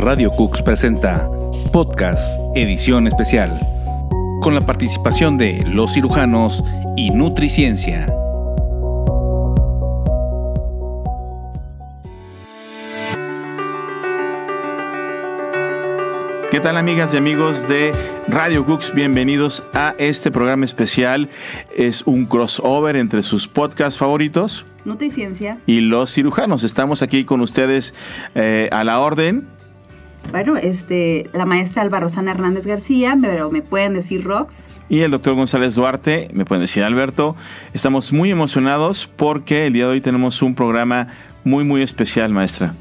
Radio Cooks presenta Podcast Edición Especial, con la participación de los cirujanos y Nutriciencia. ¿Qué tal amigas y amigos de Radio Cooks? Bienvenidos a este programa especial. Es un crossover entre sus podcasts favoritos. Nutriciencia. Y los cirujanos. Estamos aquí con ustedes eh, a la orden. Bueno, este, la maestra Alba Rosana Hernández García, pero me pueden decir Rox. Y el doctor González Duarte, me pueden decir Alberto. Estamos muy emocionados porque el día de hoy tenemos un programa muy, muy especial, maestra.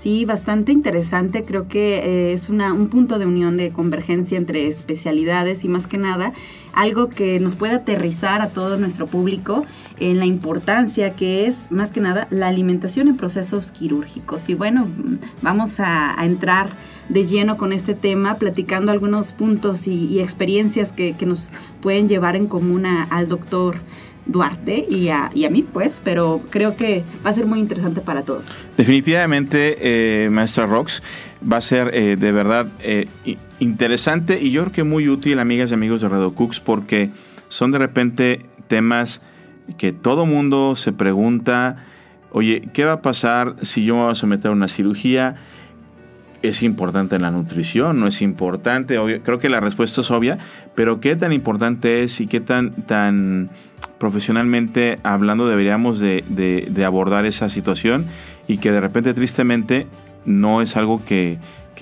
Sí, bastante interesante. Creo que eh, es una, un punto de unión, de convergencia entre especialidades y más que nada algo que nos puede aterrizar a todo nuestro público en la importancia que es más que nada la alimentación en procesos quirúrgicos. Y bueno, vamos a, entrar de lleno con este tema, platicando algunos puntos y, experiencias que, nos pueden llevar en común al doctor Duarte y a, mí, pues, pero creo que va a ser muy interesante para todos. Definitivamente, eh, maestra Rox, va a ser eh, de verdad eh, interesante y yo creo que muy útil, amigas y amigos de Radio Cooks, porque son de repente temas que todo mundo se pregunta, oye, ¿qué va a pasar si yo me voy a someter a una cirugía? ¿Es importante la nutrición? ¿No es importante? creo que la respuesta es obvia, pero ¿qué tan importante es y qué tan, tan profesionalmente hablando deberíamos de, abordar esa situación y que de repente tristemente no es algo que,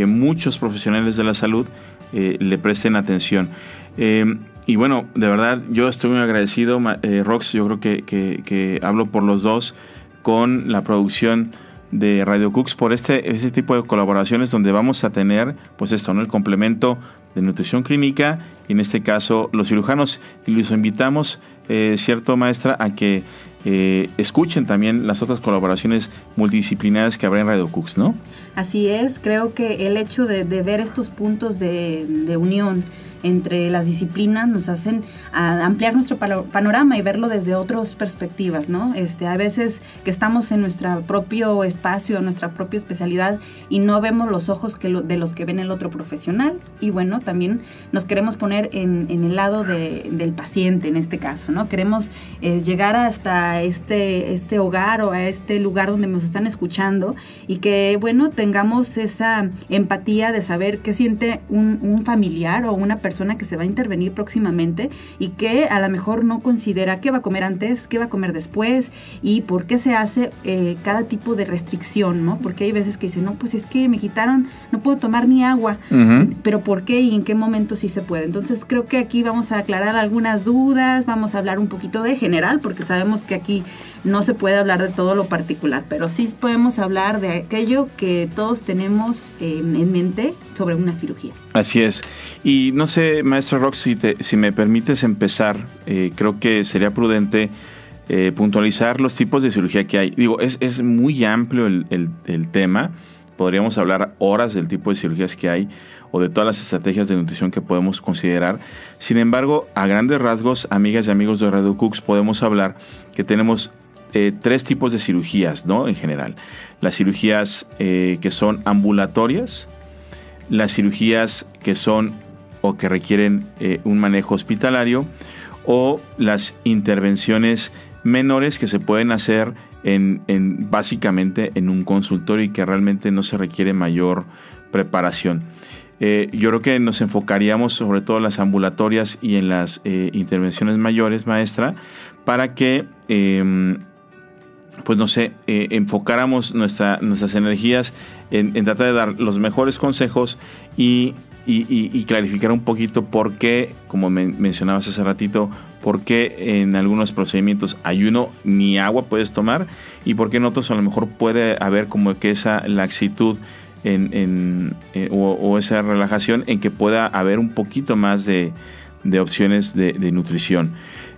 muchos profesionales de la salud eh, le presten atención. Em, y bueno, de verdad, yo estoy muy agradecido, eh, Rox, yo creo que, hablo por los dos con la producción de Radio Cooks por este, este tipo de colaboraciones donde vamos a tener, pues esto, ¿no? El complemento de nutrición clínica y en este caso los cirujanos y los invitamos, eh, cierto maestra, a que eh, escuchen también las otras colaboraciones multidisciplinarias que habrá en Radio Cooks, ¿no? Así es, creo que el hecho de, ver estos puntos de, de unión entre las disciplinas nos hacen ampliar nuestro panorama y verlo desde otras perspectivas, ¿no? Este, a veces que estamos en nuestro propio espacio, nuestra propia especialidad y no vemos los ojos que de los que ven el otro profesional y bueno, también nos queremos poner en, el lado del paciente en este caso, ¿no? Queremos eh, llegar hasta este, este hogar o a este lugar donde nos están escuchando y que, bueno, tengamos esa empatía de saber qué siente un, un familiar o una persona persona que se va a intervenir próximamente y que a lo mejor no considera qué va a comer antes, qué va a comer después y por qué se hace eh, cada tipo de restricción, ¿no? Porque hay veces que dicen, no, pues es que me quitaron, no puedo tomar ni agua, pero ¿por qué y en qué momento sí se puede? Entonces creo que aquí vamos a aclarar algunas dudas, vamos a hablar un poquito de general, porque sabemos que aquí no se puede hablar de todo lo particular, pero sí podemos hablar de aquello que todos tenemos en mente sobre una cirugía. Así es. Y no sé, maestra Rox, si, si me permites empezar, eh, creo que sería prudente eh, puntualizar los tipos de cirugía que hay. Digo, es, es muy amplio el, el, tema. Podríamos hablar horas del tipo de cirugías que hay o de todas las estrategias de nutrición que podemos considerar. Sin embargo, a grandes rasgos, amigas y amigos de Radio Cooks, podemos hablar que tenemos eh, tres tipos de cirugías, ¿no? En general. Las cirugías eh, que son ambulatorias, las cirugías que son o que requieren eh, un manejo hospitalario o las intervenciones menores que se pueden hacer en, básicamente en un consultorio y que realmente no se requiere mayor preparación. yo creo que nos enfocaríamos sobre todo en las ambulatorias y en las intervenciones mayores, maestra, para que em, pues no sé, eh, enfocáramos nuestra, nuestras energías en, tratar de dar los mejores consejos y, clarificar un poquito por qué, como mencionabas hace ratito, por qué en algunos procedimientos ayuno ni agua puedes tomar y por qué en otros a lo mejor puede haber como que esa laxitud en, eh, o, esa relajación en que pueda haber un poquito más de, opciones de, nutrición.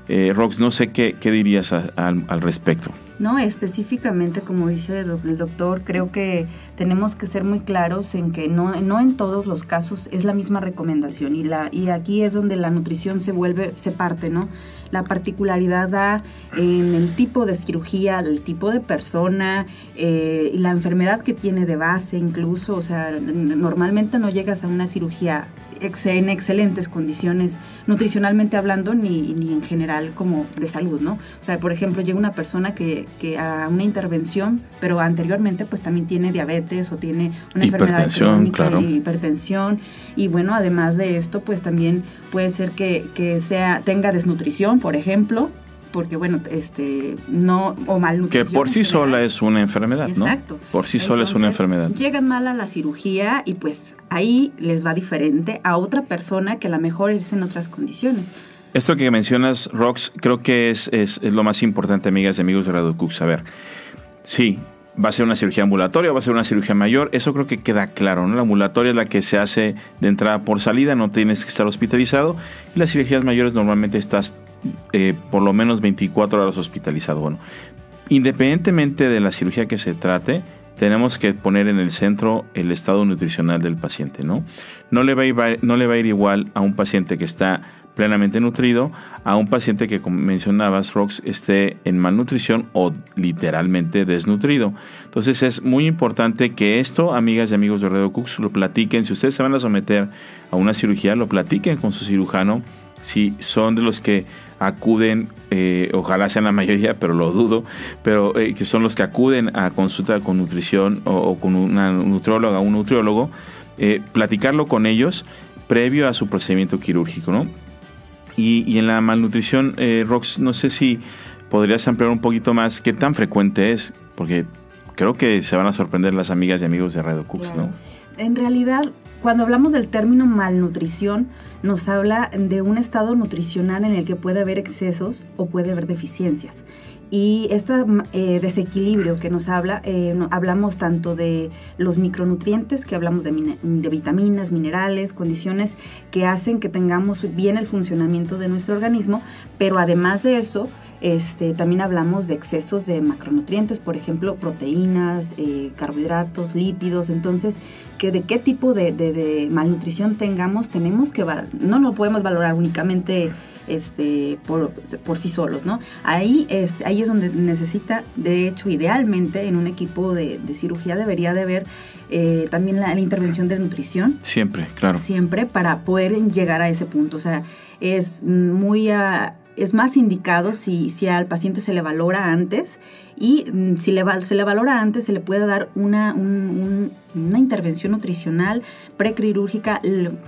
Eh, Rox, no sé qué, dirías al respecto. No, específicamente, como dice el doctor, creo que tenemos que ser muy claros en que no, no en todos los casos es la misma recomendación y, la, y aquí es donde la nutrición se vuelve, se parte, ¿no? La particularidad da en el tipo de cirugía, el tipo de persona eh, y la enfermedad que tiene de base incluso, o sea, normalmente no llegas a una cirugía en excelentes condiciones, nutricionalmente hablando, ni, ni, en general como de salud, ¿no? O sea, por ejemplo, llega una persona que, que a una intervención, pero anteriormente pues también tiene diabetes o tiene una enfermedad crónica de hipertensión. Y bueno, además de esto, pues también puede ser que, que sea, tenga desnutrición, por ejemplo, porque bueno, este, no, o malnutrición. Que por sí sola es una enfermedad, ¿no? Exacto. Por sí sola es una enfermedad. Llegan mal a la cirugía y pues ahí les va diferente a otra persona que a lo mejor es en otras condiciones. Esto que mencionas, Rox, creo que es, es, lo más importante, amigas y amigos de Radio Cooks. A ver, sí, va a ser una cirugía ambulatoria, va a ser una cirugía mayor, eso creo que queda claro. La ambulatoria es la que se hace de entrada por salida, no tienes que estar hospitalizado, y las cirugías mayores normalmente estás eh, por lo menos 24 horas hospitalizado. Bueno, independientemente de la cirugía que se trate, tenemos que poner en el centro el estado nutricional del paciente, ¿no? No le va a ir, no le va a ir igual a un paciente que está plenamente nutrido a un paciente que, como mencionabas, Rox, esté en malnutrición o literalmente desnutrido. Entonces es muy importante que esto, amigas y amigos de Radio Cooks, lo platiquen. Si ustedes se van a someter a una cirugía, lo platiquen con su cirujano. Si son de los que acuden, eh, ojalá sean la mayoría, pero lo dudo, pero eh, que son los que acuden a consulta con nutrición o, con una nutróloga o un nutriólogo, eh, platicarlo con ellos previo a su procedimiento quirúrgico, ¿no? Y, en la malnutrición, Rox, no sé si podrías ampliar un poquito más qué tan frecuente es, porque creo que se van a sorprender las amigas y amigos de Radio Cooks, ¿no? En realidad, cuando hablamos del término malnutrición, nos habla de un estado nutricional en el que puede haber excesos o puede haber deficiencias. Y este desequilibrio que nos habla, eh, hablamos tanto de los micronutrientes, que hablamos de, de, vitaminas, minerales, condiciones que hacen que tengamos bien el funcionamiento de nuestro organismo, pero además de eso, este, también hablamos de excesos de macronutrientes, por ejemplo, proteínas, eh, carbohidratos, lípidos. Entonces, que de qué tipo de, malnutrición tengamos, tenemos que no lo podemos valorar únicamente este, por, sí solos, ¿no? Ahí, este, ahí es donde necesita, de hecho, idealmente en un equipo de, cirugía debería de haber eh, también la, intervención de nutrición. Siempre, claro. Siempre para poder llegar a ese punto. O sea, es muy... a es más indicado si, si al paciente se le valora antes y mm, si le, se le valora antes se le puede dar una, una intervención nutricional prequirúrgica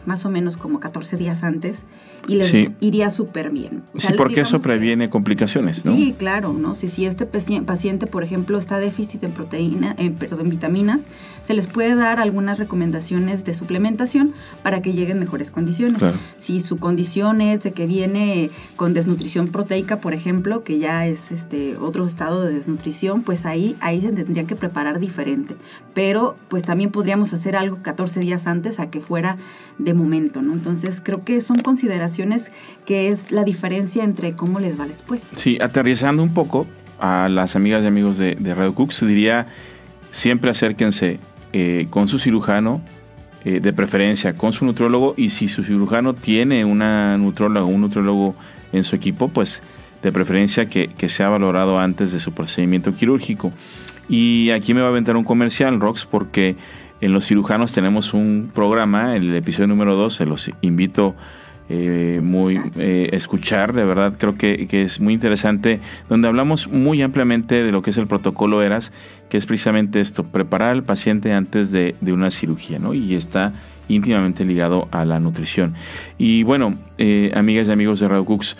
más o menos como 14 días antes y les iría súper bien. sí, porque eso previene complicaciones, ¿no? Sí, claro, ¿no? Si, si este paciente, por ejemplo, está déficit en proteína, en, perdón, en vitaminas, se les puede dar algunas recomendaciones de suplementación para que lleguen mejores condiciones. Si su condición es de que viene con desnutrición proteica, por ejemplo, que ya es este otro estado de desnutrición, pues ahí, ahí se tendría que preparar diferente. Pero pues también podríamos hacer algo 14 días antes a que fuera de momento, ¿no? Entonces creo que son consideraciones que es la diferencia entre cómo les va después. Sí, aterrizando un poco a las amigas y amigos de, de Radio Cooks, diría siempre acérquense eh, con su cirujano, eh, de preferencia con su nutriólogo, y si su cirujano tiene una nutrióloga o un nutriólogo en su equipo, pues de preferencia que, que sea valorado antes de su procedimiento quirúrgico. Y aquí me va a aventar un comercial, Rox, porque en los cirujanos tenemos un programa, el episodio número 2, se los invito eh, muy eh, escuchar, de verdad creo que, es muy interesante, donde hablamos muy ampliamente de lo que es el protocolo ERAS, que es precisamente esto, preparar al paciente antes de, una cirugía, ¿no? Y está íntimamente ligado a la nutrición. Y bueno, eh, amigas y amigos de Radio Cooks,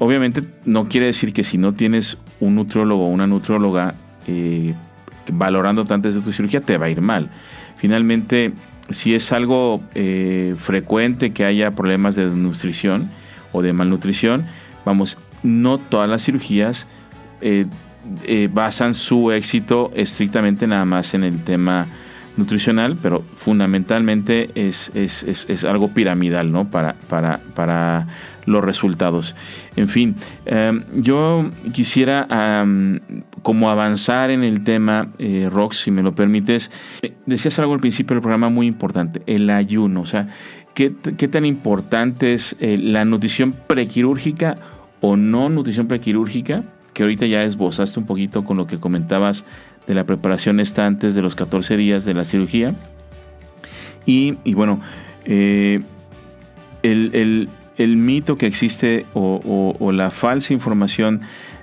obviamente no quiere decir que si no tienes un nutriólogo o una nutrióloga valorándote antes de tu cirugía, te va a ir mal. Finalmente, si es algo eh, frecuente que haya problemas de nutrición o de malnutrición, vamos, no todas las cirugías eh, eh, basan su éxito estrictamente nada más en el tema nutricional, pero fundamentalmente es, es, es, algo piramidal, ¿no? Para, para, para los resultados. En fin, em, yo quisiera como avanzar en el tema, eh, Rox, si me lo permites. Decías algo al principio del programa muy importante, el ayuno. O sea, ¿qué, tan importante es eh, la nutrición prequirúrgica o no nutrición prequirúrgica? Que ahorita ya esbozaste un poquito con lo que comentabas de la preparación está antes de los 14 días de la cirugía. Y, bueno, eh, el, mito que existe o, la falsa información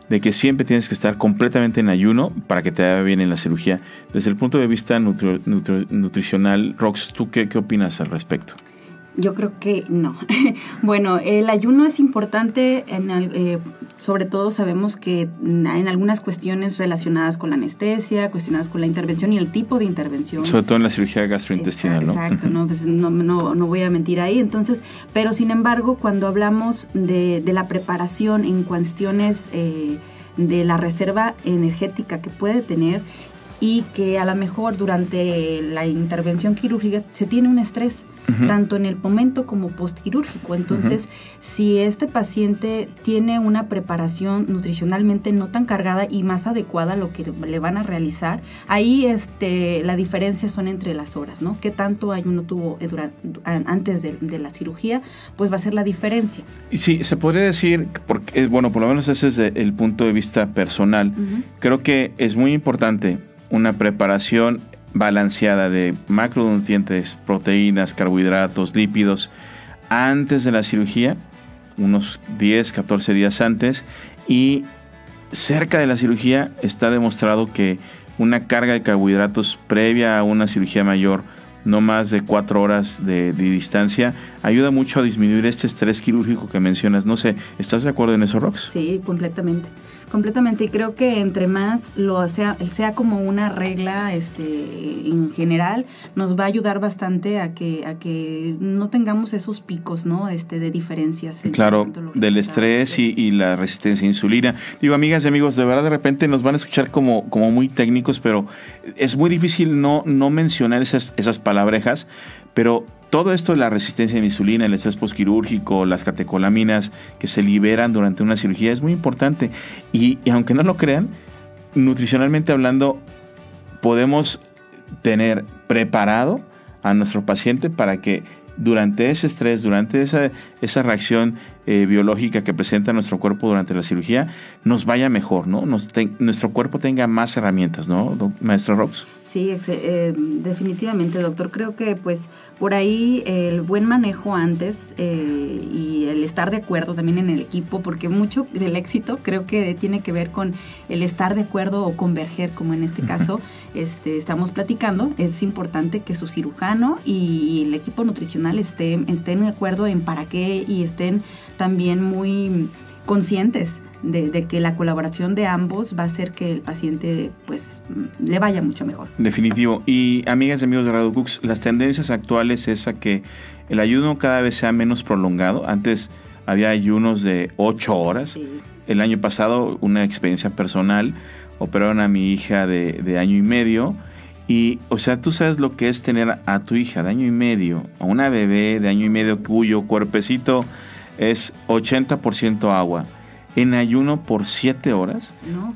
de que siempre tienes que estar completamente en ayuno para que te vaya bien en la cirugía. Desde el punto de vista nutricional, Rox, ¿tú qué, qué opinas al respecto? Yo creo que no. bueno, el ayuno es importante, en, eh, sobre todo sabemos que en algunas cuestiones relacionadas con la anestesia, cuestionadas con la intervención y el tipo de intervención. Sobre todo en la cirugía gastrointestinal, ¿no? Exacto, pues, no, no, no, voy a mentir ahí. Entonces, pero sin embargo, cuando hablamos de, de la preparación en cuestiones eh, de la reserva energética que puede tener y que a lo mejor durante la intervención quirúrgica se tiene un estrés tanto en el momento como postquirúrgico. Entonces, si este paciente tiene una preparación nutricionalmente no tan cargada y más adecuada a lo que le van a realizar, ahí este, la diferencia son entre las horas, ¿no? ¿Qué tanto ayuno tuvo eh, durante, antes de, la cirugía? Pues va a ser la diferencia. Y sí, se podría decir, porque, eh, bueno, por lo menos ese es el punto de vista personal, creo que es muy importante una preparación balanceada de macronutrientes, proteínas, carbohidratos, lípidos antes de la cirugía, unos 10, 14 días antes, y cerca de la cirugía está demostrado que una carga de carbohidratos previa a una cirugía mayor, no más de 4 horas de, de, distancia, ayuda mucho a disminuir este estrés quirúrgico que mencionas. No sé, ¿estás de acuerdo en eso, Rox? Sí, completamente completamente y creo que entre más lo sea, sea como una regla este, en general, nos va a ayudar bastante a que, a que no tengamos esos picos ¿no? este, de diferencias. Claro, del estrés y, la resistencia a insulina. Digo, amigas y amigos, de verdad de repente nos van a escuchar como, como muy técnicos, pero es muy difícil no, no mencionar esas, esas palabrejas, pero todo esto de la resistencia a la insulina, el estrés postquirúrgico, las catecolaminas que se liberan durante una cirugía es muy importante. Y, aunque no lo crean, nutricionalmente hablando, podemos tener preparado a nuestro paciente para que durante ese estrés, durante esa, reacción eh, biológica que presenta nuestro cuerpo durante la cirugía, nos vaya mejor, ¿no? nuestro cuerpo tenga más herramientas, ¿no, maestro Robs? Sí, eh, definitivamente, doctor. Creo que pues por ahí el buen manejo antes eh, y el estar de acuerdo también en el equipo, porque mucho del éxito creo que tiene que ver con el estar de acuerdo o converger, como en este caso este, estamos platicando. Es importante que su cirujano y el equipo nutricional estén, estén de acuerdo en para qué y estén también muy conscientes de, que la colaboración de ambos va a hacer que el paciente pues le vaya mucho mejor. Definitivo. Y amigas y amigos de Radio Cooks, las tendencias actuales es a que el ayuno cada vez sea menos prolongado. Antes había ayunos de 8 horas. El año pasado, una experiencia personal, operaron a mi hija de, de año y medio. Y, o sea, tú sabes lo que es tener a tu hija de año y medio, a una bebé de año y medio cuyo cuerpecito es 80% agua en ayuno por siete horas.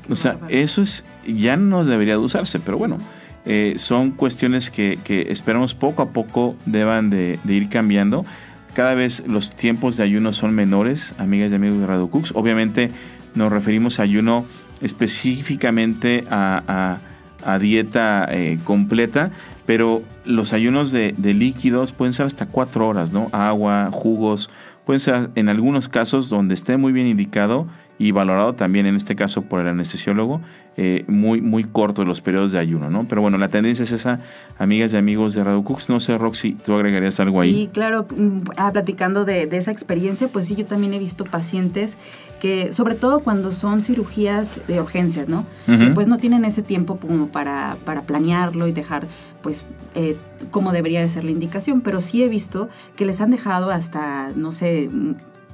o sea, eso es ya no debería de usarse, pero bueno, eh, son cuestiones que, esperamos poco a poco deban de, ir cambiando. Cada vez los tiempos de ayuno son menores, amigas y amigos de Radio Cooks. Obviamente nos referimos a ayuno específicamente a, dieta eh, completa, pero los ayunos de, de, líquidos pueden ser hasta cuatro horas, ¿no? Agua, jugos, ser en algunos casos donde esté muy bien indicado y valorado también en este caso por el anestesiólogo, eh, muy, muy cortos los periodos de ayuno, ¿no? Pero bueno, la tendencia es esa, amigas y amigos de Radio. No sé, Roxy, ¿tú agregarías algo ahí? Sí, claro, mm, ah, platicando de, esa experiencia, pues sí, yo también he visto pacientes que, sobre todo cuando son cirugías de urgencias, ¿no? que pues no tienen ese tiempo como para, para planearlo y dejar, pues, eh, como debería de ser la indicación, pero sí he visto que les han dejado hasta, no sé,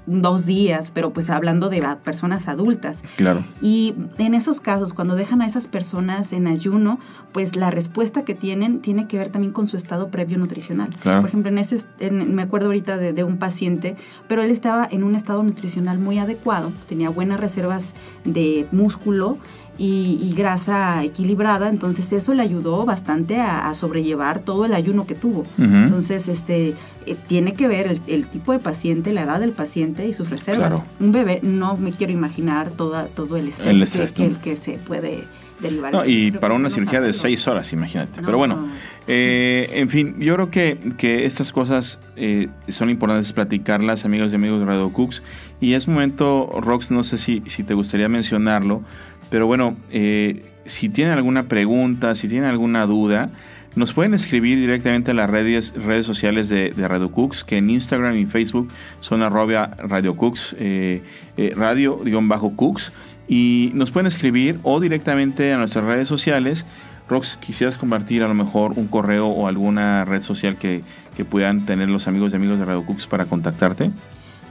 dos días, pero pues hablando de personas adultas. Claro. Y en esos casos, cuando dejan a esas personas en ayuno, pues la respuesta que tienen tiene que ver también con su estado previo nutricional. Claro. Por ejemplo, en ese, me acuerdo ahorita de, de, un paciente, pero él estaba en un estado nutricional muy adecuado, tenía buenas reservas de músculo, y, grasa equilibrada, entonces eso le ayudó bastante a, sobrellevar todo el ayuno que tuvo. Entonces, este, eh, tiene que ver el, tipo de paciente, la edad del paciente y sus reservas. Un bebé, no me quiero imaginar toda, todo el estrés, que, que, se puede derivar. No, y para una cirugía de seis horas, imagínate. Pero bueno, eh, en fin, yo creo que, que estas cosas eh, son importantes platicarlas, amigos y amigos de Radio Cooks. Y es momento, Rox, no sé si, si te gustaría mencionarlo, pero bueno, eh, si tienen alguna pregunta, si tienen alguna duda, nos pueden escribir directamente a las redes, redes sociales de, Radio Cooks, que en Instagram y Facebook son arroba Radio Cooks, eh, eh, radio-cooks, y nos pueden escribir o directamente a nuestras redes sociales. Rox, quisieras compartir a lo mejor un correo o alguna red social que, que puedan tener los amigos y amigos de Radio Cooks para contactarte?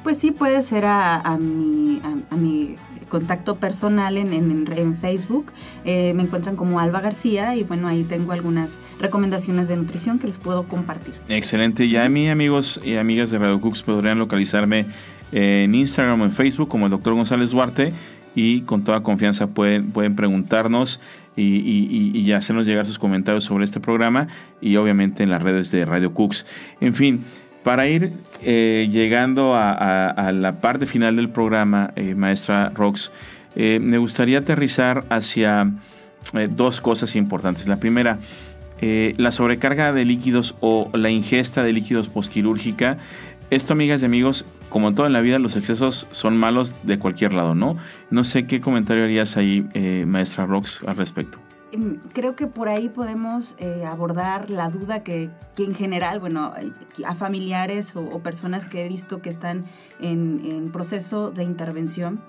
Pues sí, puede ser a, mi, a, mi contacto personal en, Facebook. Eh, me encuentran como Alba García y bueno, ahí tengo algunas recomendaciones de nutrición que les puedo compartir. Excelente. Ya a mí, amigos y amigas de Radio Cooks, podrían localizarme en Instagram o en Facebook como el doctor González Duarte y con toda confianza pueden, pueden preguntarnos y, y, y, hacernos llegar sus comentarios sobre este programa y obviamente en las redes de Radio Cooks. En fin. Para ir eh, llegando a, la parte final del programa, eh, maestra Rox, eh, me gustaría aterrizar hacia dos cosas importantes. La primera, la sobrecarga de líquidos o la ingesta de líquidos postquirúrgica. Esto, amigas y amigos, como en toda la vida, los excesos son malos de cualquier lado, ¿no? No sé qué comentario harías ahí, maestra Rox, al respecto. Em, creo que por ahí podemos eh, abordar la duda que, en general, bueno, a familiares o, personas que he visto que están en, proceso de intervención,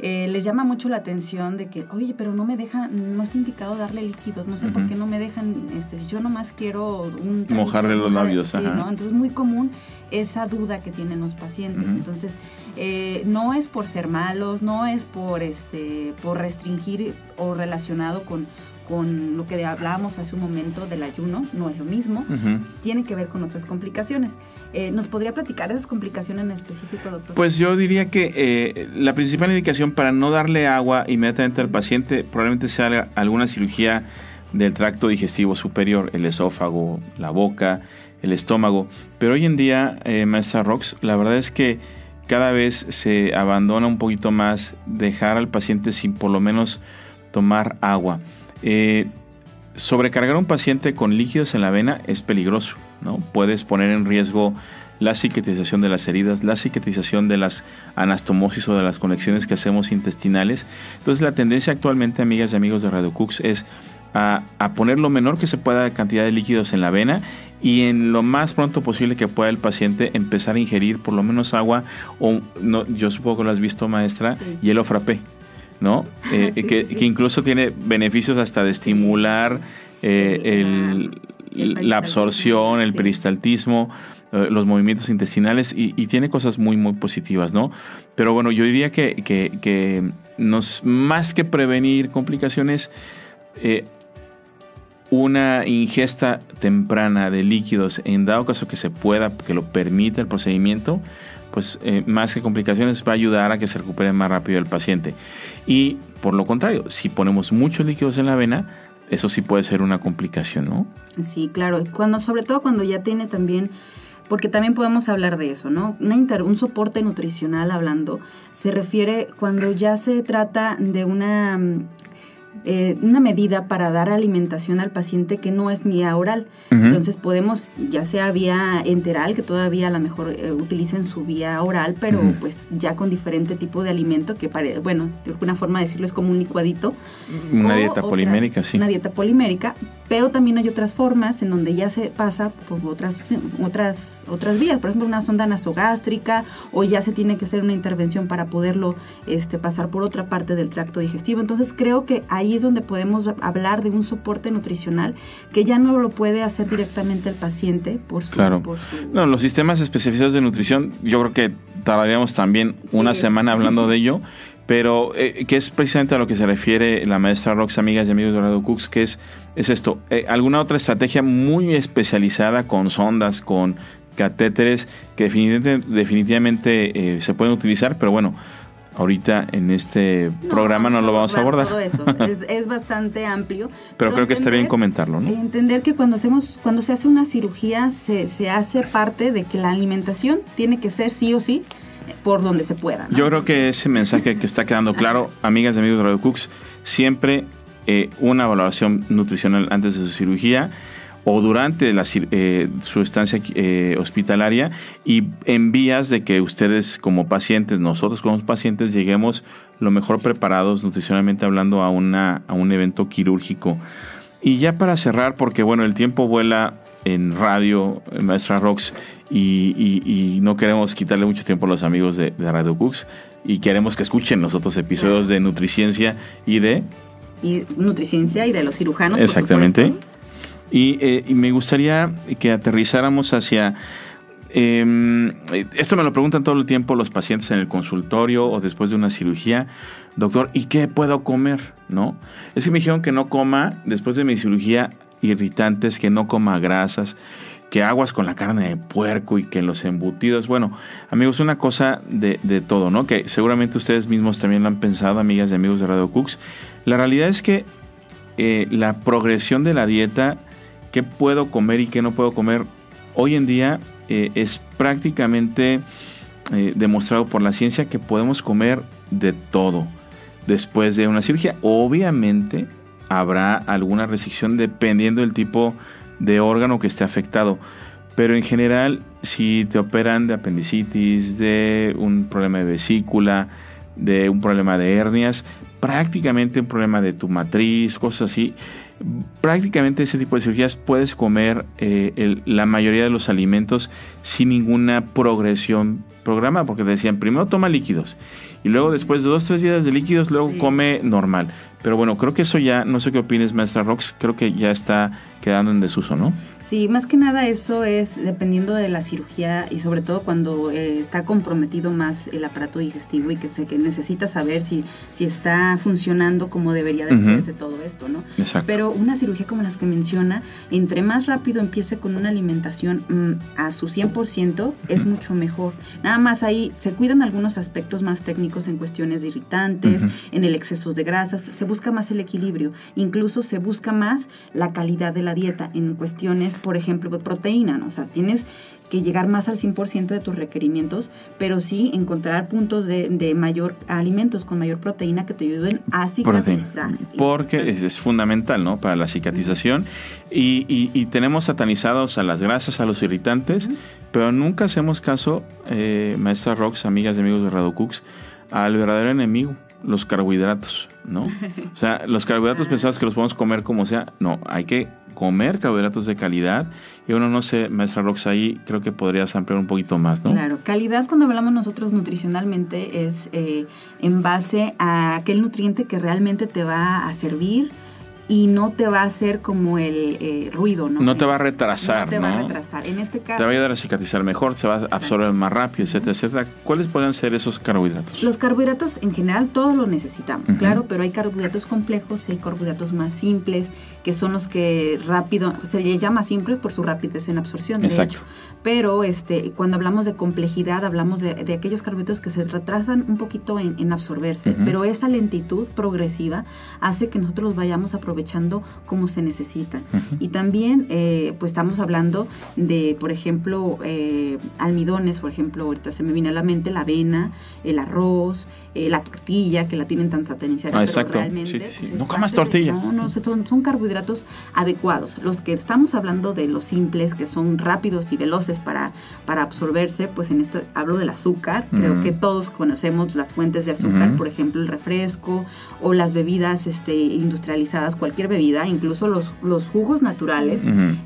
eh, les llama mucho la atención de que, oye, pero no me dejan, no está indicado darle líquidos, no sé por qué no me dejan, este, yo nomás quiero un... Mojarle los labios, sí, ¿no? Entonces es muy común esa duda que tienen los pacientes. Entonces, eh, no es por ser malos, no es por, este, por restringir o relacionado con con lo que hablábamos hace un momento del ayuno, no es lo mismo, tiene que ver con otras complicaciones. Eh, ¿Nos podría platicar esas complicaciones en específico, doctor? Pues yo diría que eh, la principal indicación para no darle agua inmediatamente al paciente probablemente sea alguna cirugía del tracto digestivo superior, el esófago, la boca, el estómago. Pero hoy en día, eh, maestra Rox, la verdad es que cada vez se abandona un poquito más dejar al paciente sin por lo menos tomar agua. Eh, sobrecargar a un paciente con líquidos en la vena es peligroso, ¿no? Puedes poner en riesgo la cicatrización de las heridas, la cicatrización de las anastomosis o de las conexiones que hacemos intestinales. Entonces la tendencia actualmente, amigas y amigos de Radio Cooks, es a, poner lo menor que se pueda de cantidad de líquidos en la vena y en lo más pronto posible que pueda el paciente empezar a ingerir por lo menos agua o, no, yo supongo que lo has visto maestra, hielo frappé. ¿No? Eh, que, incluso tiene beneficios hasta de estimular eh, la absorción, el peristaltismo, eh, los movimientos intestinales y, tiene cosas muy, muy positivas, ¿no? Pero bueno, yo diría que, que, nos, más que prevenir complicaciones, una ingesta temprana de líquidos, en dado caso que se pueda, que lo permita el procedimiento, pues eh, más que complicaciones va a ayudar a que se recupere más rápido el paciente. Y por lo contrario, si ponemos muchos líquidos en la vena, eso sí puede ser una complicación, ¿no? Sí, claro. Cuando, sobre todo cuando ya tiene también, porque también podemos hablar de eso, ¿no? un soporte nutricional hablando se refiere cuando ya se trata de una eh, una medida para dar alimentación al paciente que no es vía oral. Entonces podemos, ya sea vía enteral, que todavía a lo mejor eh, utilicen su vía oral, pero pues ya con diferente tipo de alimento que, pare, bueno, de alguna forma decirlo es como un licuadito. Una dieta polimérica, sí. Una dieta polimérica, pero también hay otras formas en donde ya se pasa por otras, otras, otras vías, por ejemplo, una sonda nasogástrica o ya se tiene que hacer una intervención para poderlo este, pasar por otra parte del tracto digestivo. Entonces creo que ahí es donde podemos hablar de un soporte nutricional que ya no lo puede hacer directamente el paciente por su... Claro. No, los sistemas especializados de nutrición, yo creo que tardaríamos también una semana hablando de ello, pero eh, que es precisamente a lo que se refiere la maestra Rox, amigas y amigos de Radio Cooks, que es, es esto, eh, alguna otra estrategia muy especializada con sondas, con catéteres, que definitivamente, definitivamente eh, se pueden utilizar, pero bueno, ahorita en este programa no lo vamos a abordar. Todo eso. es, bastante amplio. Pero, creo que está bien comentarlo, ¿no? Entender que cuando hacemos, cuando se hace una cirugía, se, se hace parte de que la alimentación tiene que ser sí o sí por donde se pueda. Yo creo que ese mensaje que está quedando claro, amigas y amigos de Radio Cooks, siempre eh, una valoración nutricional antes de su cirugía o durante la, eh, su estancia eh, hospitalaria y en vías de que ustedes como pacientes, nosotros como pacientes, lleguemos lo mejor preparados nutricionalmente hablando a, una, a un evento quirúrgico. Y ya para cerrar, porque bueno, el tiempo vuela en radio, Maestra Rox, y, no queremos quitarle mucho tiempo a los amigos de, Radio Cooks y queremos que escuchen los otros episodios de Nutriciencia y de... Y Nutriciencia y de los cirujanos. Exactamente. Eh, y, me gustaría que aterrizáramos hacia... Em, esto me lo preguntan todo el tiempo los pacientes en el consultorio o después de una cirugía. Doctor, ¿y qué puedo comer? ¿No? Es que me dijeron que no coma después de mi cirugía irritantes, que no coma grasas, que aguas con la carne de puerco y que los embutidos. Bueno, amigos, una cosa de, todo, ¿no? Que seguramente ustedes mismos también lo han pensado, amigas y amigos de Radio Cooks. La realidad es que eh, la progresión de la dieta qué puedo comer y qué no puedo comer, hoy en día eh, es prácticamente eh, demostrado por la ciencia que podemos comer de todo después de una cirugía. Obviamente habrá alguna restricción dependiendo del tipo de órgano que esté afectado. Pero en general, si te operan de apendicitis, de un problema de vesícula, de un problema de hernias, prácticamente un problema de tu matriz, cosas así, prácticamente ese tipo de cirugías puedes comer eh, la mayoría de los alimentos sin ninguna progresión programa, porque te decían primero toma líquidos y luego después de dos tres días de líquidos luego come normal. Pero bueno, creo que eso ya, no sé qué opines, maestra Rox, creo que ya está quedando en desuso, ¿no? Sí, más que nada eso es dependiendo de la cirugía y sobre todo cuando eh, está comprometido más el aparato digestivo y que, se, que necesita saber si, si está funcionando como debería después de todo esto, ¿no? Exacto. Pero una cirugía como las que menciona, entre más rápido empiece con una alimentación mm, a su 100%, es mucho mejor. Nada más ahí se cuidan algunos aspectos más técnicos en cuestiones de irritantes, en el exceso de grasas, se busca más el equilibrio, incluso se busca más la calidad de la dieta en cuestiones por ejemplo, de proteína, ¿no? O sea, tienes que llegar más al 100% de tus requerimientos, pero sí encontrar puntos de, mayor alimentos con mayor proteína que te ayuden a cicatrizar. Porque es, fundamental, ¿no? Para la cicatrización. Y, tenemos satanizados a las grasas, a los irritantes, pero nunca hacemos caso, eh, maestra Rox, amigas y amigos de Radio Cooks, al verdadero enemigo, los carbohidratos, ¿no? O sea, los carbohidratos pensados que los podemos comer como sea, no, hay que comer carbohidratos de calidad. Y uno no sé, maestra Rox, ahí creo que podrías ampliar un poquito más, ¿no? Claro, calidad cuando hablamos nosotros nutricionalmente es eh, en base a aquel nutriente que realmente te va a servir y no te va a hacer como el eh, ruido, ¿no? No te va a retrasar, ¿no? te va a retrasar. En este caso... Te va a ayudar a cicatrizar mejor, se va a absorber más rápido, etcétera, etcétera. ¿Cuáles pueden ser esos carbohidratos? Los carbohidratos en general todos los necesitamos, claro, pero hay carbohidratos complejos y hay carbohidratos más simples, que son los que rápido, se les llama simples por su rapidez en absorción, de Exacto. hecho. Pero este, cuando hablamos de complejidad, hablamos de, aquellos carbohidratos que se retrasan un poquito en, absorberse, pero esa lentitud progresiva hace que nosotros los vayamos aprovechando como se necesita. Y también, eh, pues estamos hablando de, por ejemplo, eh, almidones, por ejemplo, ahorita se me viene a la mente la avena, el arroz, eh, la tortilla, que la tienen tan satanizada. Ah, exacto. realmente, pues, no comas tortilla. no, no, son, son carbohidratos adecuados. Los que estamos hablando de los simples, que son rápidos y veloces, para, para absorberse, pues en esto hablo del azúcar. Creo que todos conocemos las fuentes de azúcar, por ejemplo, el refresco o las bebidas este, industrializadas cualquier bebida, incluso los, los jugos naturales,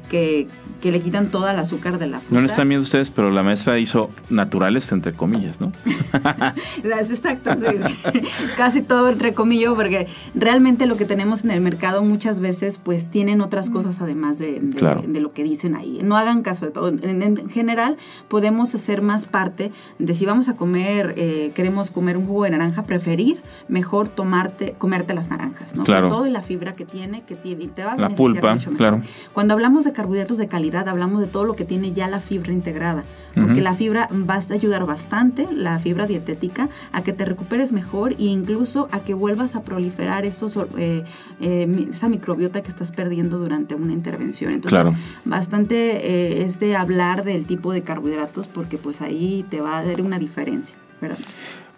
que, que, le quitan toda el azúcar de la fruta. No lo están viendo ustedes, pero la maestra hizo naturales entre comillas, ¿no? Exacto, sí, casi todo entre comillas, porque realmente lo que tenemos en el mercado muchas veces pues tienen otras cosas además de, de, lo que dicen ahí. No hagan caso de todo. En, general podemos hacer más parte de si vamos a comer, eh, queremos comer un jugo de naranja, preferir mejor tomarte, comerte las naranjas, ¿no? Claro. Con toda la fibra que tiene, que tiene, te va a La pulpa, claro. Cuando hablamos de carbohidratos de calidad, hablamos de todo lo que tiene ya la fibra integrada, porque la fibra va a ayudar bastante, la fibra dietética, a que te recuperes mejor e incluso a que vuelvas a proliferar estos, eh, eh, esa microbiota que estás perdiendo durante una intervención. Entonces, bastante eh, es de hablar del tipo de carbohidratos porque pues ahí te va a dar una diferencia, ¿verdad?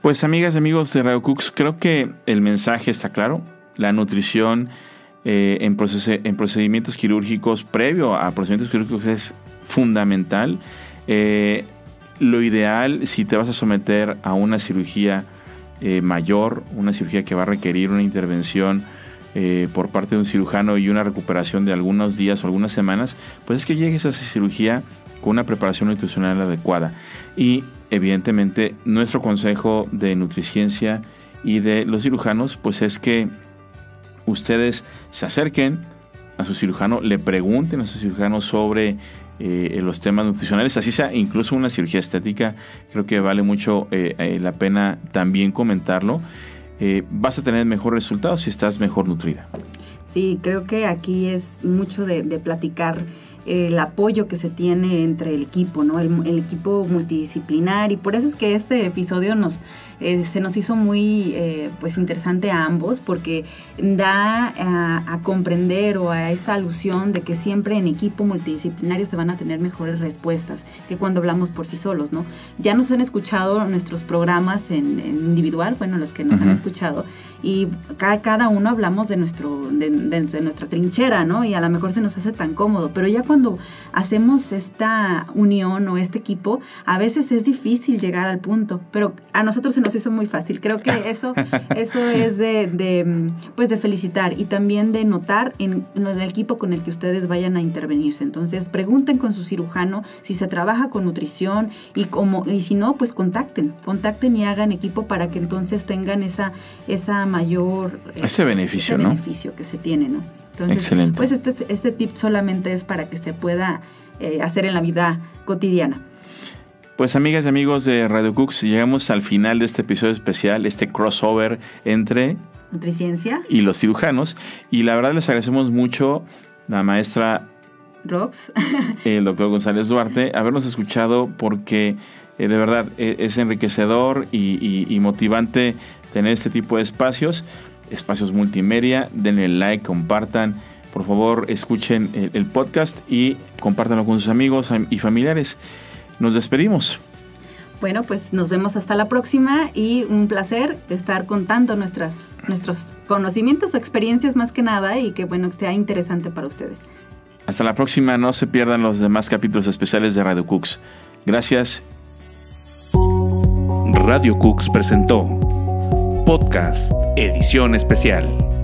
Pues amigas y amigos de Radio Cooks, creo que el mensaje está claro. La nutrición eh, en, en, procedimientos quirúrgicos, previo a procedimientos quirúrgicos, es fundamental. Eh, lo ideal, si te vas a someter a una cirugía eh, mayor, una cirugía que va a requerir una intervención por parte de un cirujano y una recuperación de algunos días o algunas semanas, pues es que llegues a esa cirugía con una preparación nutricional adecuada. Y evidentemente nuestro consejo de nutriciencia y de los cirujanos, pues es que ustedes se acerquen a su cirujano, le pregunten a su cirujano sobre eh, los temas nutricionales, así sea incluso una cirugía estética, creo que vale mucho eh, eh, la pena también comentarlo. vas a tener mejores resultados si estás mejor nutrida. Sí, creo que aquí es mucho de platicar el apoyo que se tiene entre el equipo, ¿no? El, equipo multidisciplinar y por eso es que este episodio nos eh, se nos hizo muy eh, pues interesante a ambos porque da a, comprender o a esta alusión de que siempre en equipo multidisciplinario se van a tener mejores respuestas que cuando hablamos por sí solos, ¿no? Ya nos han escuchado nuestros programas en, individual, bueno, los que nos han escuchado y cada, cada uno hablamos de nuestro de, nuestra trinchera, ¿no? Y a lo mejor se nos hace tan cómodo, pero ya cuando hacemos esta unión o este equipo, a veces es difícil llegar al punto, pero a nosotros se nos hizo muy fácil. Creo que eso eso es de, pues de felicitar y también de notar en, en, el equipo con el que ustedes vayan a intervenirse. Entonces, pregunten con su cirujano si se trabaja con nutrición y como y si no, pues contacten, contacten y hagan equipo para que entonces tengan esa esa mayor... Eh, ese beneficio, ese beneficio que se tiene, ¿no? Entonces, Excelente. Pues este, este tip solamente es para que se pueda eh, hacer en la vida cotidiana. Pues amigas y amigos de Radio Cooks, llegamos al final de este episodio especial, este crossover entre Nutriciencia y los cirujanos. Y la verdad les agradecemos mucho la maestra Rox, el doctor González Duarte, habernos escuchado porque eh, de verdad es enriquecedor y motivante tener este tipo de espacios, espacios multimedia. Denle like, compartan. Por favor, escuchen el, podcast y compártanlo con sus amigos y familiares. Nos despedimos. Bueno, pues nos vemos hasta la próxima y un placer estar contando nuestras, nuestros conocimientos o experiencias más que nada y que bueno, sea interesante para ustedes. Hasta la próxima, no se pierdan los demás capítulos especiales de Radio Cooks. Gracias. Radio Cooks presentó Podcast Edición Especial.